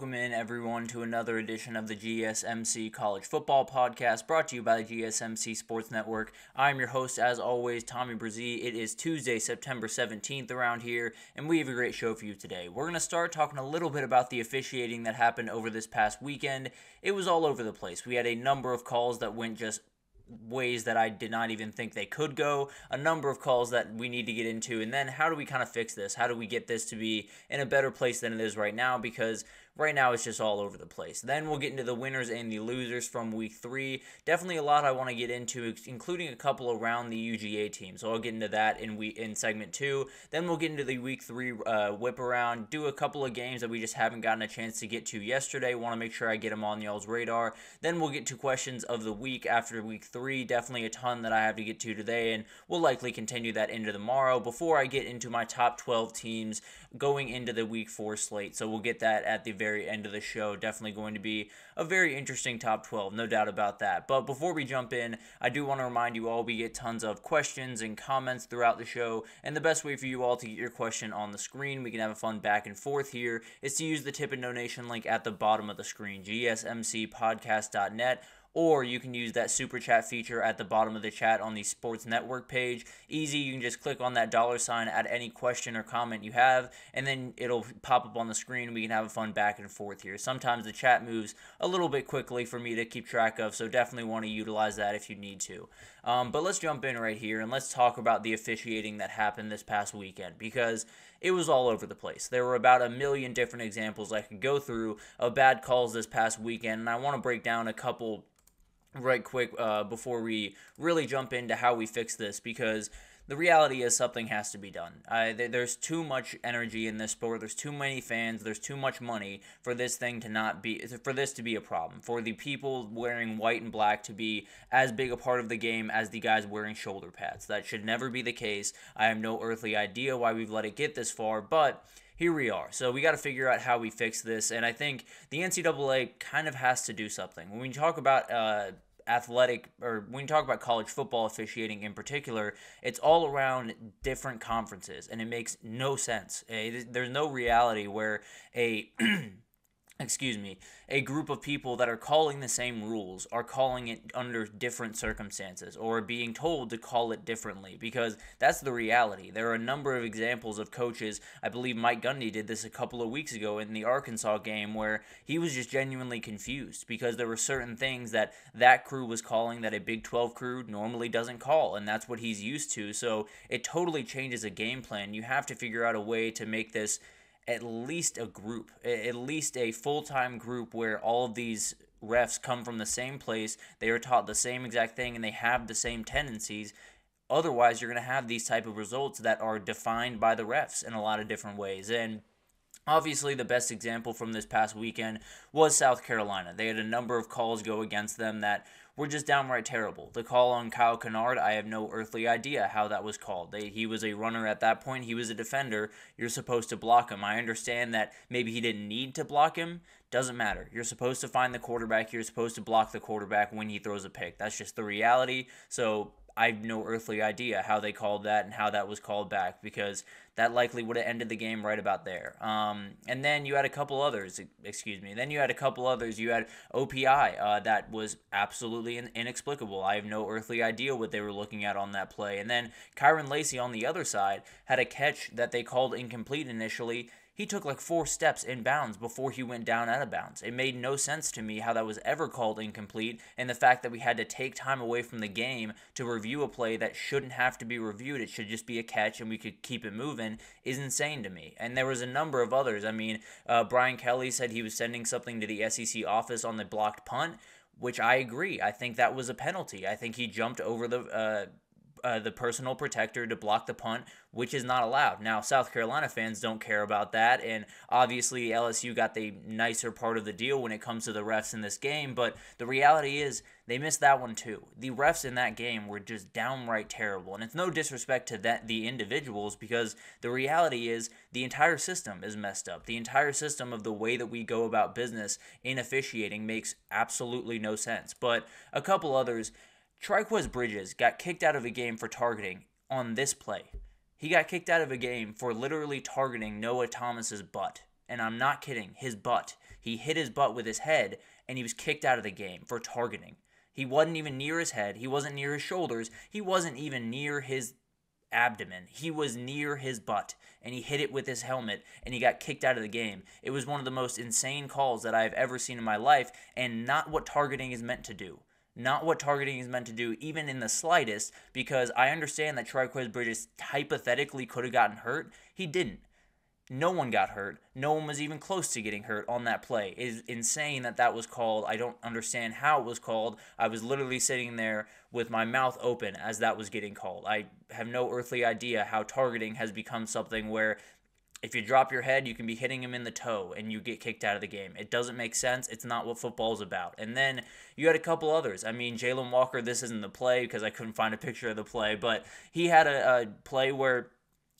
welcome in everyone to another edition of the GSMC College Football Podcast brought to you by the GSMC Sports Network. I'm your host, as always, Tommy Brzee. It is Tuesday, September 17th around here, and we have a great show for you today. We're going to start talking a little bit about the officiating that happened over this past weekend. It was all over the place. We had a number of calls that went just ways that I did not even think they could go, a number of calls that we need to get into, and then how do we kind of fix this? How do we get this to be in a better place than it is right now? Because right now it's just all over the place. Then we'll get into the winners and the losers from week three. Definitely a lot I want to get into, including a couple around the UGA team. So I'll get into that in we in segment two. Then we'll get into the week three uh, whip around, do a couple of games that we just haven't gotten a chance to get to yesterday. Want to make sure I get them on y'all's radar. Then we'll get to questions of the week after week three. Definitely a ton that I have to get to today, and we'll likely continue that into tomorrow before I get into my top 12 teams going into the week four slate. So we'll get that at the very end of the show. Definitely going to be a very interesting top 12, no doubt about that. But before we jump in, I do want to remind you all we get tons of questions and comments throughout the show. And the best way for you all to get your question on the screen, we can have a fun back and forth here, is to use the tip and donation link at the bottom of the screen, gsmcpodcast.net or you can use that super chat feature at the bottom of the chat on the Sports Network page. Easy, you can just click on that dollar sign, add any question or comment you have, and then it'll pop up on the screen. We can have a fun back and forth here. Sometimes the chat moves a little bit quickly for me to keep track of, so definitely want to utilize that if you need to. Um, but let's jump in right here and let's talk about the officiating that happened this past weekend because it was all over the place. There were about a million different examples I could go through of bad calls this past weekend, and I want to break down a couple right quick uh, before we really jump into how we fix this because the reality is something has to be done. Uh, th- there's too much energy in this sport. There's too many fans. There's too much money for this thing to not be for this to be a problem. For the people wearing white and black to be as big a part of the game as the guys wearing shoulder pads. That should never be the case. I have no earthly idea why we've let it get this far, but here we are. So we got to figure out how we fix this. And I think the NCAA kind of has to do something. When we talk about uh, athletic, or when you talk about college football officiating in particular, it's all around different conferences. And it makes no sense. Eh, there's no reality where a excuse me, a group of people that are calling the same rules are calling it under different circumstances or being told to call it differently because that's the reality. There are a number of examples of coaches. I believe Mike Gundy did this a couple of weeks ago in the Arkansas game where he was just genuinely confused because there were certain things that that crew was calling that a Big 12 crew normally doesn't call and that's what he's used to. So it totally changes a game plan. You have to figure out a way to make this at least a group, at least a full time group where all of these refs come from the same place, they are taught the same exact thing, and they have the same tendencies. Otherwise, you're going to have these type of results that are defined by the refs in a lot of different ways. And Obviously, the best example from this past weekend was South Carolina. They had a number of calls go against them that were just downright terrible. The call on Kyle Kennard, I have no earthly idea how that was called. They, he was a runner at that point, he was a defender. You're supposed to block him. I understand that maybe he didn't need to block him. Doesn't matter. You're supposed to find the quarterback. You're supposed to block the quarterback when he throws a pick. That's just the reality. So I have no earthly idea how they called that and how that was called back because that likely would have ended the game right about there. Um, and then you had a couple others, excuse me. Then you had a couple others. You had OPI uh, that was absolutely in- inexplicable. I have no earthly idea what they were looking at on that play. And then Kyren Lacy on the other side had a catch that they called incomplete initially he took like four steps in bounds before he went down out of bounds. It made no sense to me how that was ever called incomplete, and the fact that we had to take time away from the game to review a play that shouldn't have to be reviewed, it should just be a catch and we could keep it moving, is insane to me. And there was a number of others. I mean, uh, Brian Kelly said he was sending something to the SEC office on the blocked punt, which I agree. I think that was a penalty. I think he jumped over the. Uh, uh, the personal protector to block the punt, which is not allowed. Now, South Carolina fans don't care about that, and obviously LSU got the nicer part of the deal when it comes to the refs in this game, but the reality is they missed that one too. The refs in that game were just downright terrible, and it's no disrespect to that the individuals because the reality is the entire system is messed up. The entire system of the way that we go about business in officiating makes absolutely no sense. But a couple others Trikweze Bridges got kicked out of a game for targeting on this play. He got kicked out of a game for literally targeting Noah Thomas's butt. And I'm not kidding, his butt. He hit his butt with his head, and he was kicked out of the game for targeting. He wasn't even near his head. He wasn't near his shoulders. He wasn't even near his abdomen. He was near his butt and he hit it with his helmet and he got kicked out of the game. It was one of the most insane calls that I've ever seen in my life and not what targeting is meant to do. Not what targeting is meant to do, even in the slightest, because I understand that Trikweze Bridges hypothetically could have gotten hurt. He didn't. No one got hurt. No one was even close to getting hurt on that play. It is insane that that was called. I don't understand how it was called. I was literally sitting there with my mouth open as that was getting called. I have no earthly idea how targeting has become something where if you drop your head, you can be hitting him in the toe and you get kicked out of the game. It doesn't make sense. It's not what football is about. And then you had a couple others. I mean, Jalon Walker, this isn't the play because I couldn't find a picture of the play, but he had a, a play where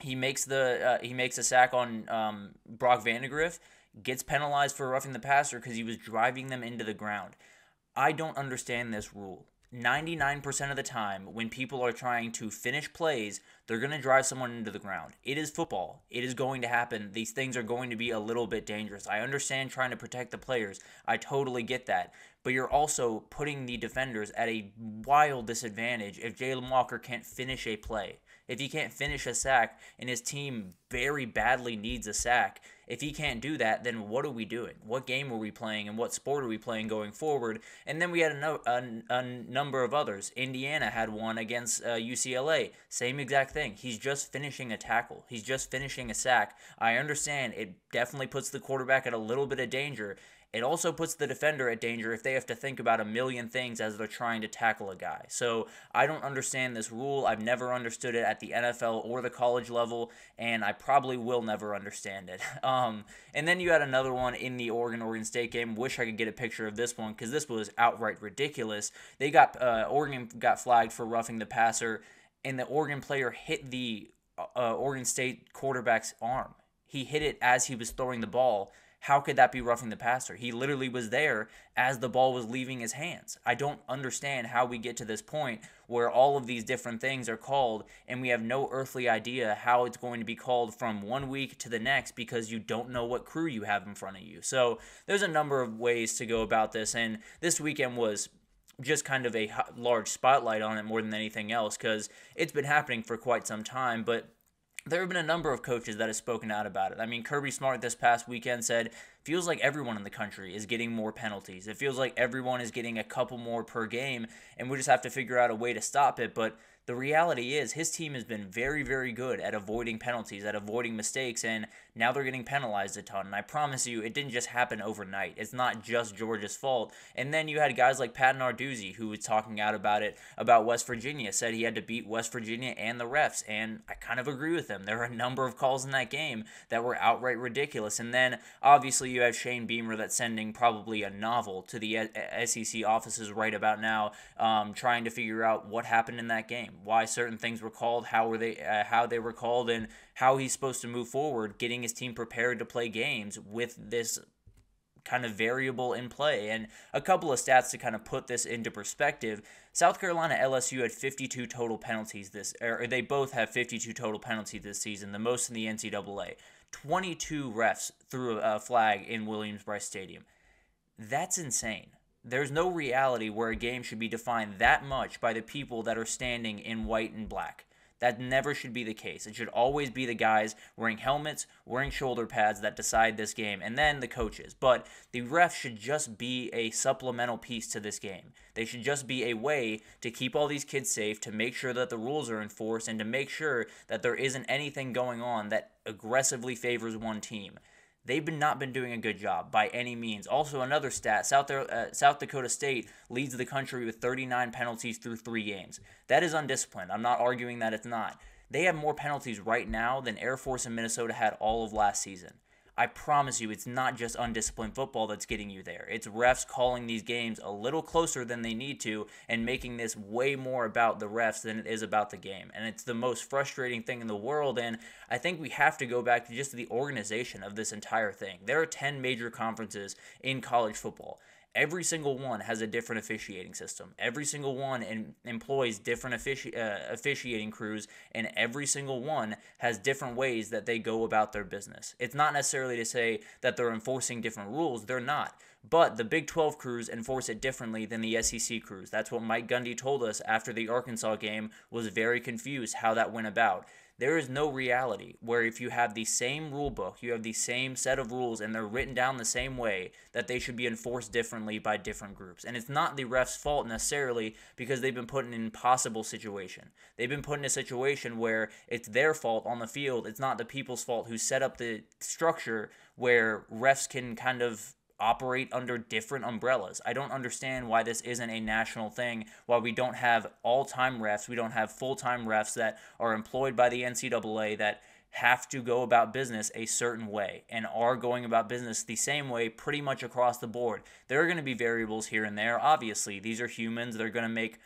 he makes the uh, he makes a sack on um, Brock Vandagriff, gets penalized for roughing the passer because he was driving them into the ground. I don't understand this rule. 99% of the time, when people are trying to finish plays, they're going to drive someone into the ground. It is football. It is going to happen. These things are going to be a little bit dangerous. I understand trying to protect the players. I totally get that. But you're also putting the defenders at a wild disadvantage if Jalon Walker can't finish a play. If he can't finish a sack and his team very badly needs a sack, if he can't do that, then what are we doing? What game are we playing and what sport are we playing going forward? And then we had a, no, a, a number of others. Indiana had one against uh, UCLA. Same exact thing. He's just finishing a tackle, he's just finishing a sack. I understand it definitely puts the quarterback at a little bit of danger. It also puts the defender at danger if they have to think about a million things as they're trying to tackle a guy. So I don't understand this rule. I've never understood it at the NFL or the college level, and I probably will never understand it. Um, and then you had another one in the Oregon Oregon State game. Wish I could get a picture of this one because this was outright ridiculous. They got uh, Oregon got flagged for roughing the passer, and the Oregon player hit the uh, Oregon State quarterback's arm. He hit it as he was throwing the ball how could that be roughing the passer? He literally was there as the ball was leaving his hands. I don't understand how we get to this point where all of these different things are called and we have no earthly idea how it's going to be called from one week to the next because you don't know what crew you have in front of you. So there's a number of ways to go about this, and this weekend was just kind of a large spotlight on it more than anything else because it's been happening for quite some time, but there have been a number of coaches that have spoken out about it. I mean, Kirby Smart this past weekend said, feels like everyone in the country is getting more penalties. It feels like everyone is getting a couple more per game, and we just have to figure out a way to stop it. But the reality is his team has been very, very good at avoiding penalties, at avoiding mistakes, and now they're getting penalized a ton. And I promise you, it didn't just happen overnight. It's not just Georgia's fault. And then you had guys like Pat Narduzzi who was talking out about it about West Virginia, said he had to beat West Virginia and the refs, and I kind of agree with him. There were a number of calls in that game that were outright ridiculous. And then obviously you have Shane Beamer that's sending probably a novel to the SEC offices right about now, um, trying to figure out what happened in that game, why certain things were called, how were they, uh, how they were called, and how he's supposed to move forward, getting his team prepared to play games with this kind of variable in play. And a couple of stats to kind of put this into perspective. South Carolina LSU had 52 total penalties this or they both have 52 total penalties this season, the most in the NCAA. 22 refs threw a flag in Williams-Brice Stadium. That's insane. There's no reality where a game should be defined that much by the people that are standing in white and black. That never should be the case. It should always be the guys wearing helmets, wearing shoulder pads that decide this game, and then the coaches. But the ref should just be a supplemental piece to this game. They should just be a way to keep all these kids safe, to make sure that the rules are enforced, and to make sure that there isn't anything going on that aggressively favors one team they've been not been doing a good job by any means. Also, another stat: South uh, South Dakota State leads the country with 39 penalties through three games. That is undisciplined. I'm not arguing that it's not. They have more penalties right now than Air Force and Minnesota had all of last season. I promise you, it's not just undisciplined football that's getting you there. It's refs calling these games a little closer than they need to and making this way more about the refs than it is about the game. And it's the most frustrating thing in the world. And I think we have to go back to just the organization of this entire thing. There are 10 major conferences in college football every single one has a different officiating system. Every single one in, employs different offici- uh, officiating crews, and every single one has different ways that they go about their business. It's not necessarily to say that they're enforcing different rules, they're not. But the Big 12 crews enforce it differently than the SEC crews. That's what Mike Gundy told us after the Arkansas game, was very confused how that went about. There is no reality where if you have the same rule book, you have the same set of rules, and they're written down the same way, that they should be enforced differently by different groups. And it's not the ref's fault necessarily because they've been put in an impossible situation. They've been put in a situation where it's their fault on the field. It's not the people's fault who set up the structure where refs can kind of operate under different umbrellas. I don't understand why this isn't a national thing, why we don't have all time refs, we don't have full time refs that are employed by the NCAA that have to go about business a certain way and are going about business the same way pretty much across the board. There are going to be variables here and there. Obviously, these are humans, they're going to make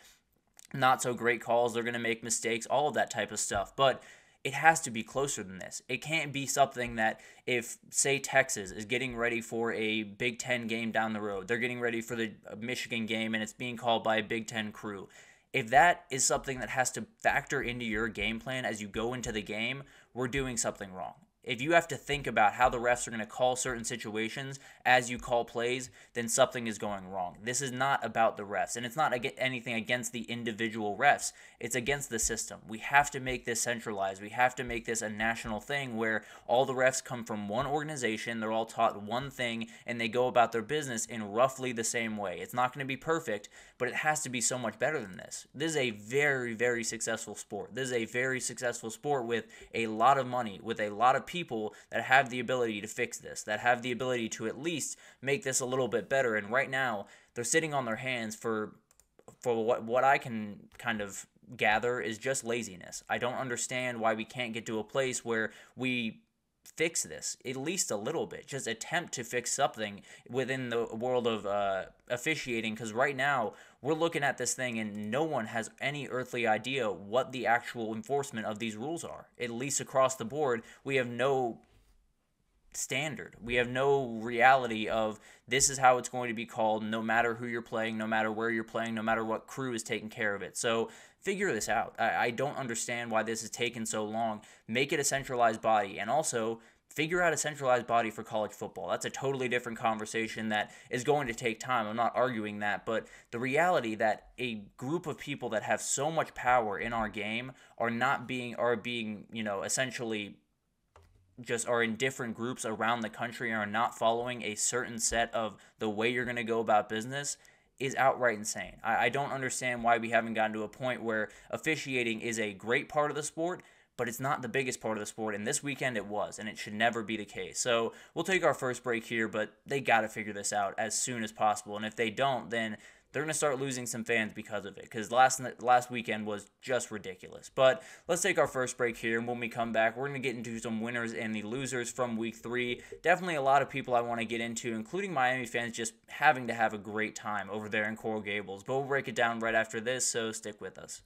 not so great calls, they're going to make mistakes, all of that type of stuff. But it has to be closer than this. It can't be something that if say Texas is getting ready for a Big 10 game down the road, they're getting ready for the uh, Michigan game and it's being called by a Big 10 crew. If that is something that has to factor into your game plan as you go into the game, we're doing something wrong if you have to think about how the refs are going to call certain situations as you call plays, then something is going wrong. This is not about the refs, and it's not anything against the individual refs. It's against the system. We have to make this centralized. We have to make this a national thing where all the refs come from one organization, they're all taught one thing, and they go about their business in roughly the same way. It's not going to be perfect, but it has to be so much better than this. This is a very, very successful sport. This is a very successful sport with a lot of money, with a lot of people people that have the ability to fix this, that have the ability to at least make this a little bit better. And right now, they're sitting on their hands for for what what I can kind of gather is just laziness. I don't understand why we can't get to a place where we fix this at least a little bit just attempt to fix something within the world of uh, officiating because right now we're looking at this thing and no one has any earthly idea what the actual enforcement of these rules are at least across the board we have no standard. We have no reality of this is how it's going to be called no matter who you're playing, no matter where you're playing, no matter what crew is taking care of it. So figure this out. I, I don't understand why this has taken so long. Make it a centralized body and also figure out a centralized body for college football. That's a totally different conversation that is going to take time. I'm not arguing that, but the reality that a group of people that have so much power in our game are not being are being, you know, essentially just are in different groups around the country and are not following a certain set of the way you're going to go about business is outright insane. I, I don't understand why we haven't gotten to a point where officiating is a great part of the sport, but it's not the biggest part of the sport. And this weekend it was, and it should never be the case. So we'll take our first break here, but they got to figure this out as soon as possible. And if they don't, then they're going to start losing some fans because of it because last last weekend was just ridiculous. But let's take our first break here, and when we come back, we're going to get into some winners and the losers from week three. Definitely a lot of people I want to get into, including Miami fans just having to have a great time over there in Coral Gables. But we'll break it down right after this, so stick with us.